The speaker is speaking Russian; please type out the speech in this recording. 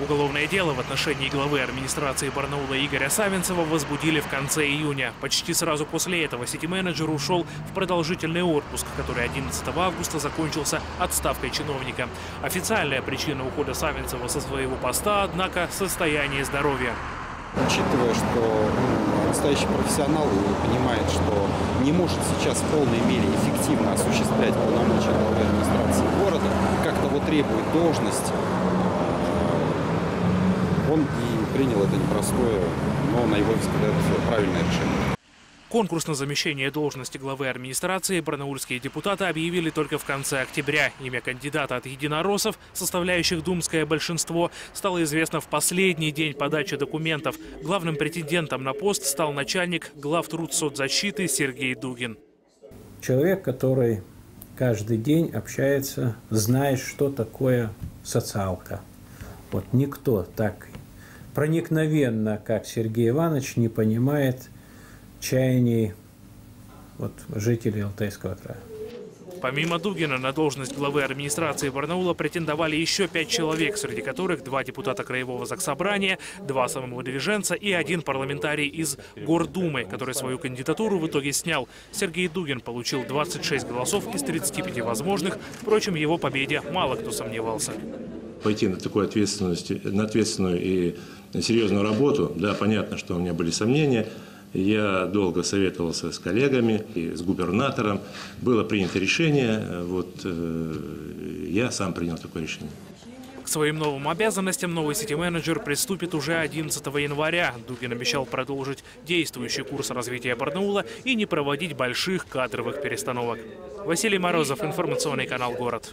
Уголовное дело в отношении главы администрации Барнаула Игоря Савинцева возбудили в конце июня. Почти сразу после этого сити-менеджер ушел в продолжительный отпуск, который 11 августа закончился отставкой чиновника. Официальная причина ухода Савинцева со своего поста, однако, состояние здоровья. Учитывая, что настоящий профессионал и понимает, что не может сейчас в полной мере эффективно осуществлять полномочия главы администрации города, как того требует должность, он и принял это непростое, но, на его взгляд, правильное решение. Конкурс на замещение должности главы администрации барнаульские депутаты объявили только в конце октября. Имя кандидата от единороссов, составляющих думское большинство, стало известно в последний день подачи документов. Главным претендентом на пост стал начальник главтрудсоцзащиты Сергей Дугин. Человек, который каждый день общается, знает, что такое социалка. Вот никто так проникновенно, как Сергей Иванович, не понимает чаяний вот, жителей Алтайского края. Помимо Дугина на должность главы администрации Барнаула претендовали еще пять человек, среди которых два депутата Краевого заксобрания, два самовыдвиженца и один парламентарий из Гордумы, который свою кандидатуру в итоге снял. Сергей Дугин получил 26 голосов из 35 возможных. Впрочем, его победе мало кто сомневался. Пойти на такую ответственность, на ответственную и серьезную работу, да, понятно, что у меня были сомнения. Я долго советовался с коллегами и с губернатором. Было принято решение. Вот э, я сам принял такое решение. К своим новым обязанностям новый сити-менеджер приступит уже 11 января. Дугин обещал продолжить действующий курс развития Барнаула и не проводить больших кадровых перестановок. Василий Морозов, информационный канал «Город».